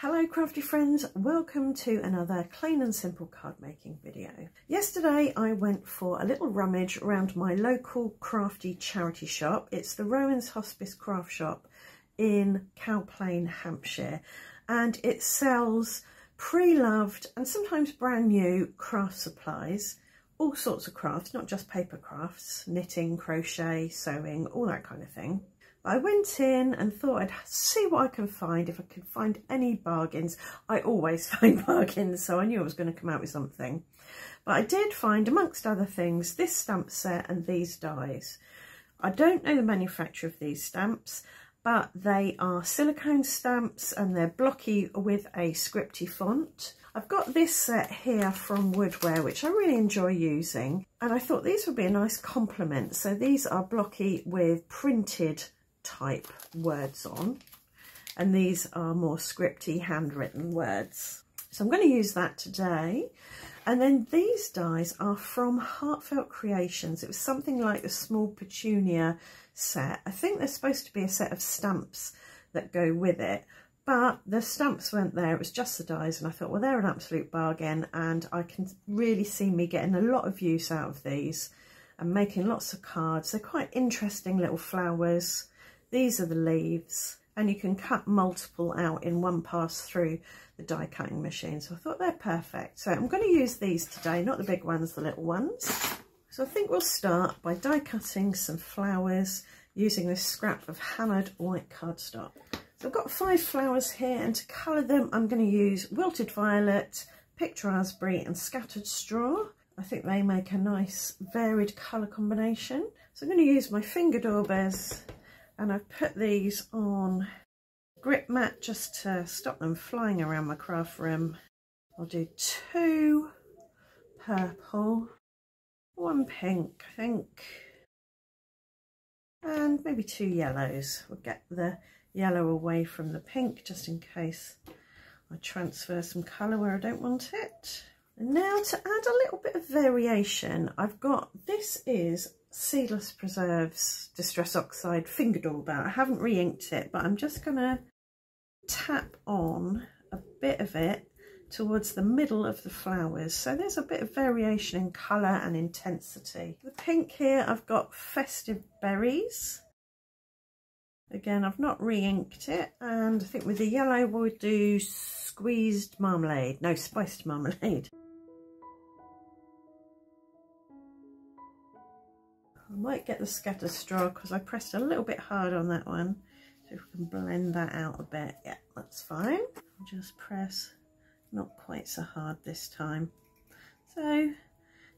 Hello crafty friends, welcome to another clean and simple card making video. Yesterday I went for a little rummage around my local crafty charity shop. It's the Rowan's Hospice Craft Shop in Cowplain, Hampshire and it sells pre-loved and sometimes brand new craft supplies all sorts of crafts, not just paper crafts, knitting, crochet, sewing, all that kind of thing. I went in and thought I'd see what I can find, if I could find any bargains. I always find bargains, so I knew I was going to come out with something. But I did find, amongst other things, this stamp set and these dies. I don't know the manufacturer of these stamps, but they are silicone stamps and they're blocky with a scripty font. I've got this set here from Woodware, which I really enjoy using. And I thought these would be a nice complement. So these are blocky with printed type words on and these are more scripty handwritten words. So I'm going to use that today. And then these dies are from Heartfelt Creations. It was something like the Small Petunia set. I think there's supposed to be a set of stamps that go with it, but the stamps weren't there. It was just the dies. And I thought, well, they're an absolute bargain. And I can really see me getting a lot of use out of these and making lots of cards. They're quite interesting little flowers these are the leaves and you can cut multiple out in one pass through the die cutting machine. So I thought they're perfect. So I'm going to use these today, not the big ones, the little ones. So I think we'll start by die cutting some flowers using this scrap of hammered white cardstock. So I've got five flowers here and to colour them I'm going to use wilted violet, picked raspberry and scattered straw. I think they make a nice varied colour combination. So I'm going to use my finger daubers and I've put these on grip mat just to stop them flying around my craft room. I'll do two purple, one pink I think, and maybe two yellows. We'll get the yellow away from the pink just in case I transfer some colour where I don't want it. And now to add a little bit of variation, I've got, this is Seedless Preserves Distress Oxide Finger Dauber. I haven't re-inked it, but I'm just going to tap on a bit of it towards the middle of the flowers. So there's a bit of variation in colour and intensity. The pink here, I've got Festive Berries. Again, I've not re-inked it. And I think with the yellow, we'll do Squeezed Marmalade. No, Spiced Marmalade. I might get the scatter straw because I pressed a little bit hard on that one. So if we can blend that out a bit, yeah, that's fine. Just press not quite so hard this time. So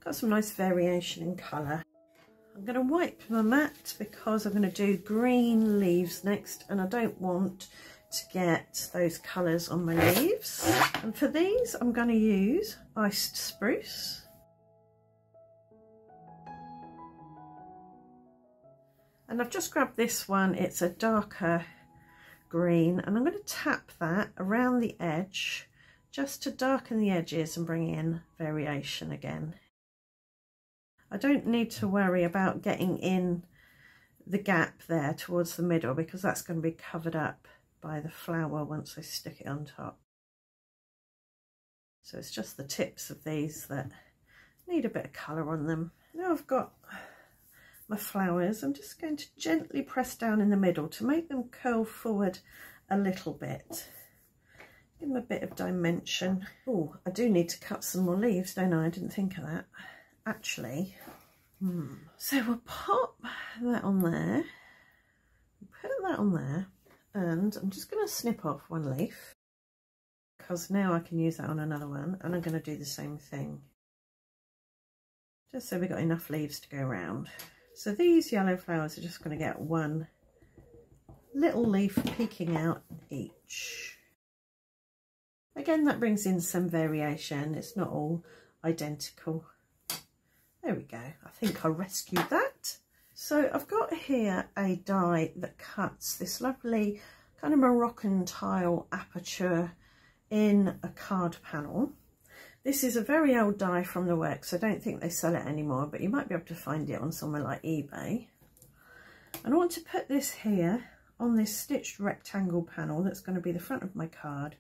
got some nice variation in colour. I'm going to wipe my mat because I'm going to do green leaves next and I don't want to get those colours on my leaves. And for these I'm going to use iced spruce And I've just grabbed this one, it's a darker green, and I'm going to tap that around the edge just to darken the edges and bring in variation again. I don't need to worry about getting in the gap there towards the middle because that's going to be covered up by the flower once I stick it on top. So it's just the tips of these that need a bit of colour on them. Now I've got my flowers, I'm just going to gently press down in the middle to make them curl forward a little bit. Give them a bit of dimension. Oh, I do need to cut some more leaves, don't I? I didn't think of that. Actually, hmm. so we'll pop that on there, put that on there, and I'm just going to snip off one leaf because now I can use that on another one, and I'm going to do the same thing. Just so we've got enough leaves to go around. So these yellow flowers are just going to get one little leaf peeking out each. Again, that brings in some variation. It's not all identical. There we go. I think I rescued that. So I've got here a die that cuts this lovely kind of Moroccan tile aperture in a card panel. This is a very old die from the works. I don't think they sell it anymore, but you might be able to find it on somewhere like eBay. And I want to put this here on this stitched rectangle panel that's going to be the front of my card.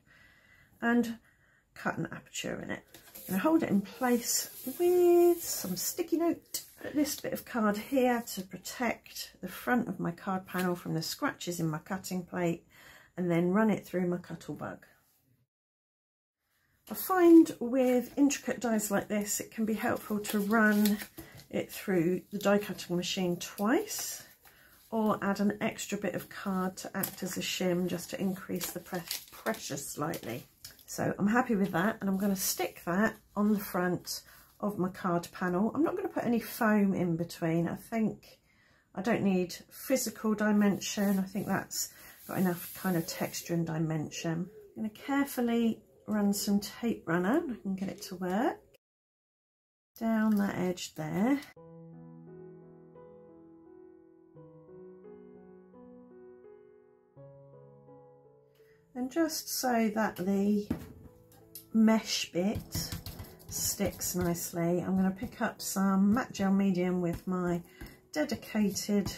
and cut an aperture in it. And I hold it in place with some sticky note. Put this bit of card here to protect the front of my card panel from the scratches in my cutting plate and then run it through my Cuttlebug. I find with intricate dies like this it can be helpful to run it through the die cutting machine twice or add an extra bit of card to act as a shim just to increase the pressure slightly. So I'm happy with that and I'm going to stick that on the front of my card panel. I'm not going to put any foam in between. I think I don't need physical dimension. I think that's got enough kind of texture and dimension. I'm going to carefully run some tape runner. I can get it to work. Down that edge there. and just so that the mesh bit sticks nicely I'm going to pick up some matte gel medium with my dedicated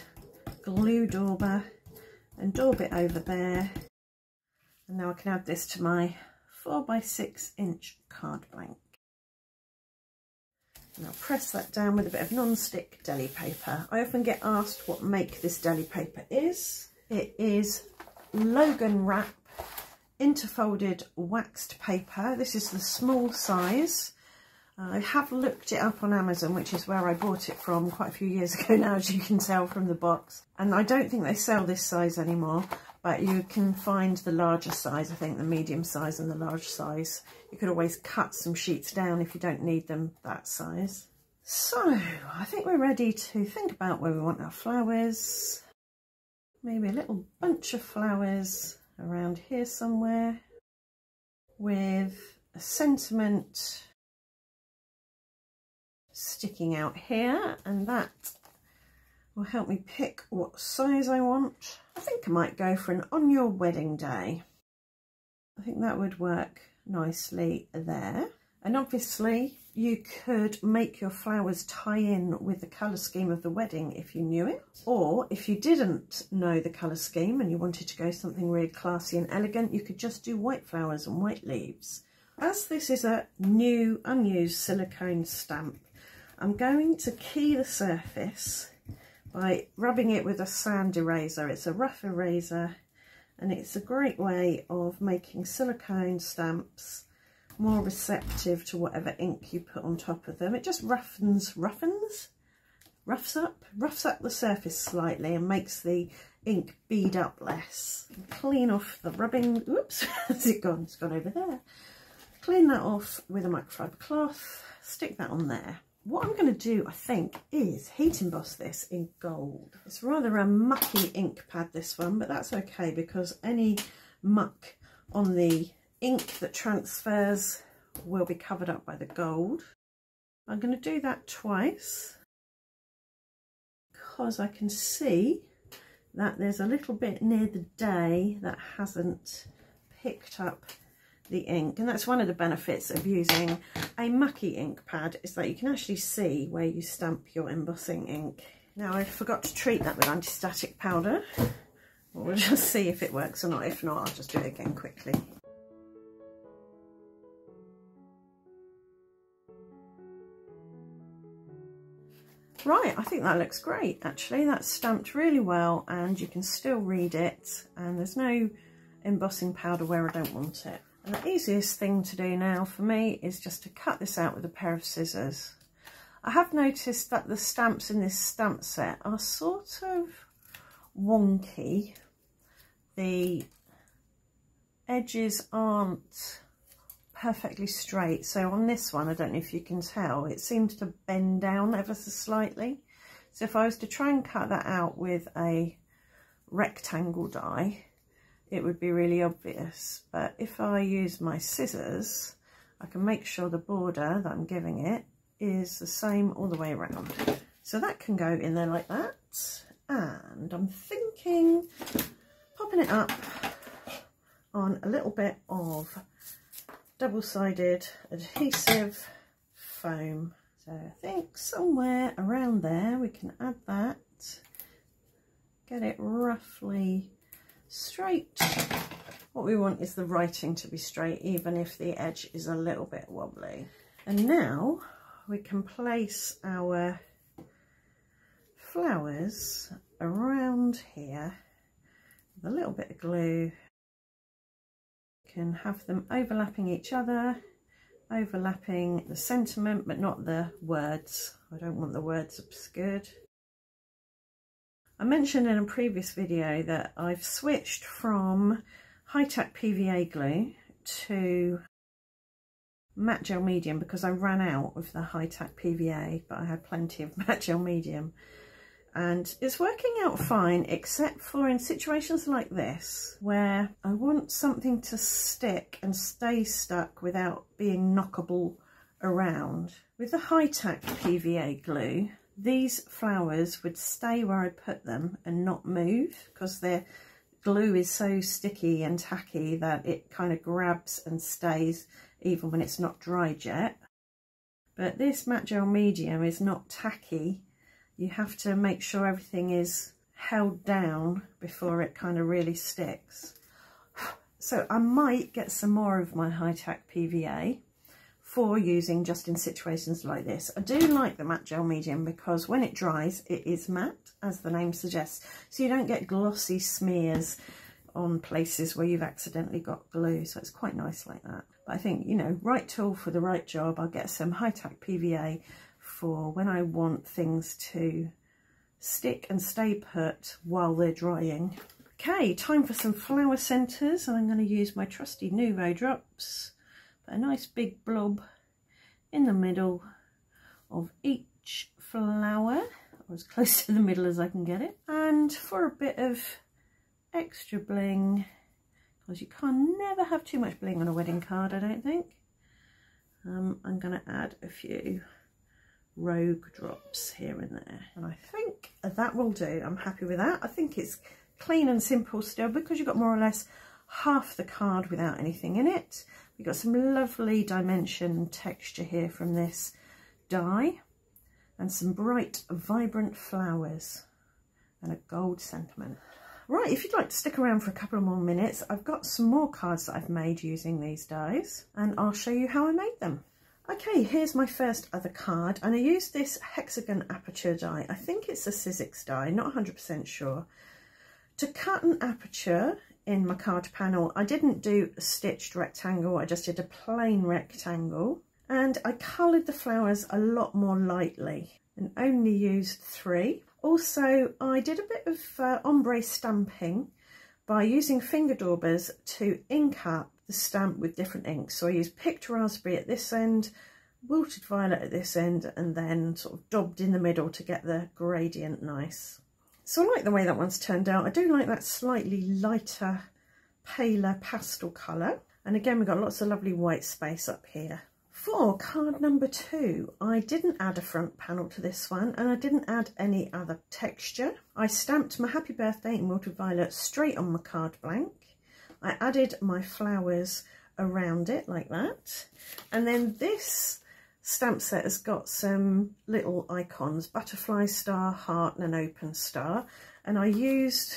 glue dauber and daub it over there and now I can add this to my 4 by 6 inch card blank and I'll press that down with a bit of non-stick deli paper. I often get asked what make this deli paper is. It is Logan Wrap interfolded waxed paper. This is the small size. I have looked it up on Amazon, which is where I bought it from quite a few years ago now, as you can tell from the box. And I don't think they sell this size anymore, but you can find the larger size, I think the medium size and the large size. You could always cut some sheets down if you don't need them that size. So, I think we're ready to think about where we want our flowers. Maybe a little bunch of flowers around here somewhere with a sentiment sticking out here and that will help me pick what size I want. I think I might go for an on your wedding day. I think that would work nicely there. And obviously you could make your flowers tie in with the colour scheme of the wedding if you knew it. Or if you didn't know the colour scheme and you wanted to go something really classy and elegant, you could just do white flowers and white leaves. As this is a new unused silicone stamp, I'm going to key the surface by rubbing it with a sand eraser. It's a rough eraser and it's a great way of making silicone stamps more receptive to whatever ink you put on top of them. It just roughens, roughens, roughs up, roughs up the surface slightly and makes the ink bead up less. Clean off the rubbing, oops, has it gone? It's gone over there. Clean that off with a microfiber cloth, stick that on there. What I'm going to do, I think, is heat emboss this in gold. It's rather a mucky ink pad, this one, but that's okay because any muck on the ink that transfers will be covered up by the gold. I'm going to do that twice because I can see that there's a little bit near the day that hasn't picked up the ink and that's one of the benefits of using a mucky ink pad is that you can actually see where you stamp your embossing ink. Now I forgot to treat that with anti-static powder. We'll just see if it works or not. If not, I'll just do it again quickly. Right, I think that looks great actually. That's stamped really well and you can still read it and there's no embossing powder where I don't want it. And the easiest thing to do now for me is just to cut this out with a pair of scissors. I have noticed that the stamps in this stamp set are sort of wonky. The edges aren't perfectly straight. So on this one, I don't know if you can tell, it seems to bend down ever so slightly. So if I was to try and cut that out with a rectangle die, it would be really obvious. But if I use my scissors, I can make sure the border that I'm giving it is the same all the way around. So that can go in there like that. And I'm thinking popping it up on a little bit of double-sided adhesive foam. So I think somewhere around there we can add that, get it roughly straight What we want is the writing to be straight, even if the edge is a little bit wobbly. And now we can place our flowers around here with a little bit of glue. can have them overlapping each other, overlapping the sentiment but not the words. I don't want the words obscured. I mentioned in a previous video that I've switched from high-tack PVA glue to matte gel medium because I ran out of the high-tack PVA but I had plenty of matte gel medium and it's working out fine except for in situations like this where I want something to stick and stay stuck without being knockable around. With the high-tack PVA glue these flowers would stay where I put them and not move because their glue is so sticky and tacky that it kind of grabs and stays even when it's not dried yet. But this matte gel medium is not tacky you have to make sure everything is held down before it kind of really sticks. So I might get some more of my high-tack PVA for using just in situations like this. I do like the matte gel medium because when it dries it is matte as the name suggests so you don't get glossy smears on places where you've accidentally got glue so it's quite nice like that. But I think you know right tool for the right job I'll get some high-tack PVA for when I want things to stick and stay put while they're drying. Okay, time for some flower centres and I'm going to use my trusty Nuvo drops. A nice big blob in the middle of each flower, or as close to the middle as I can get it. And for a bit of extra bling, because you can never have too much bling on a wedding card, I don't think. Um, I'm going to add a few rogue drops here and there and I think that will do I'm happy with that I think it's clean and simple still because you've got more or less half the card without anything in it we've got some lovely dimension texture here from this die and some bright vibrant flowers and a gold sentiment Right, if you'd like to stick around for a couple of more minutes, I've got some more cards that I've made using these dies and I'll show you how I made them. Okay, here's my first other card, and I used this hexagon aperture die. I think it's a Sizzix die, not 100% sure. To cut an aperture in my card panel, I didn't do a stitched rectangle, I just did a plain rectangle. And I coloured the flowers a lot more lightly and only used three. Also, I did a bit of uh, ombre stamping by using finger daubers to ink up the stamp with different inks. So I used picked raspberry at this end, wilted violet at this end, and then sort of daubed in the middle to get the gradient nice. So I like the way that one's turned out. I do like that slightly lighter, paler pastel colour. And again, we've got lots of lovely white space up here. For card number two, I didn't add a front panel to this one and I didn't add any other texture. I stamped my happy birthday in wilted violet straight on my card blank I added my flowers around it like that. And then this stamp set has got some little icons, butterfly star, heart and an open star. And I used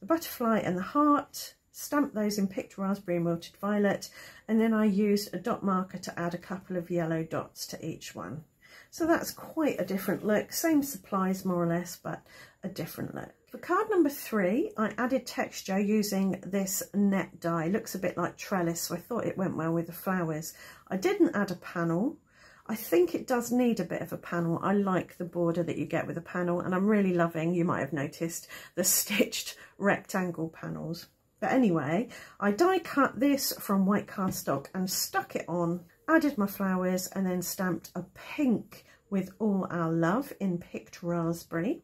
the butterfly and the heart, stamped those in picked raspberry and wilted violet. And then I used a dot marker to add a couple of yellow dots to each one. So that's quite a different look. Same supplies more or less, but a different look. For card number three, I added texture using this net die. Looks a bit like trellis, so I thought it went well with the flowers. I didn't add a panel. I think it does need a bit of a panel. I like the border that you get with a panel, and I'm really loving, you might have noticed, the stitched rectangle panels. But anyway, I die cut this from white cardstock and stuck it on added my flowers and then stamped a pink with all our love in picked raspberry.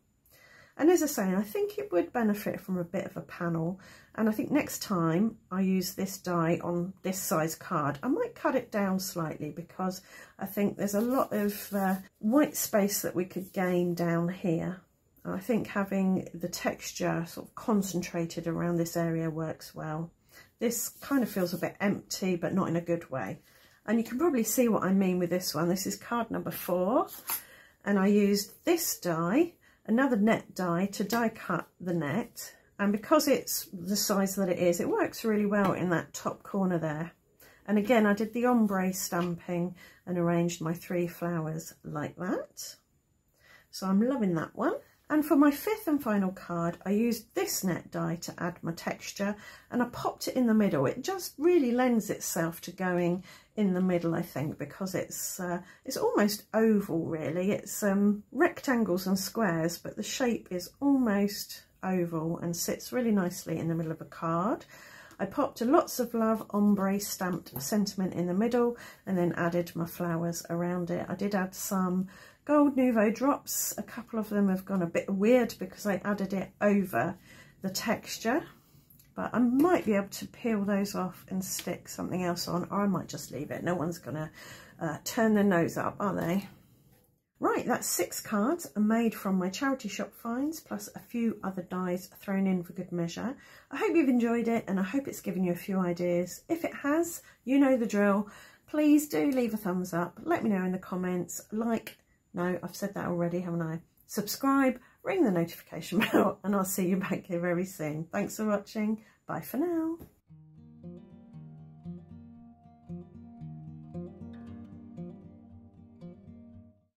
And as I say, I think it would benefit from a bit of a panel. And I think next time I use this die on this size card, I might cut it down slightly because I think there's a lot of uh, white space that we could gain down here. I think having the texture sort of concentrated around this area works well. This kind of feels a bit empty, but not in a good way. And you can probably see what I mean with this one. This is card number four. And I used this die, another net die, to die cut the net. And because it's the size that it is, it works really well in that top corner there. And again, I did the ombre stamping and arranged my three flowers like that. So I'm loving that one. And for my fifth and final card, I used this net die to add my texture and I popped it in the middle. It just really lends itself to going in the middle, I think, because it's uh, it's almost oval, really. It's um, rectangles and squares, but the shape is almost oval and sits really nicely in the middle of a card. I popped a lots of love ombre stamped sentiment in the middle and then added my flowers around it. I did add some Gold Nuvo drops. A couple of them have gone a bit weird because I added it over the texture. But I might be able to peel those off and stick something else on or I might just leave it. No one's going to uh, turn their nose up, are they? Right, that's six cards made from my charity shop finds, plus a few other dies thrown in for good measure. I hope you've enjoyed it and I hope it's given you a few ideas. If it has, you know the drill. Please do leave a thumbs up. Let me know in the comments. Like, no, I've said that already, haven't I? Subscribe, ring the notification bell, and I'll see you back here very soon. Thanks for watching. Bye for now.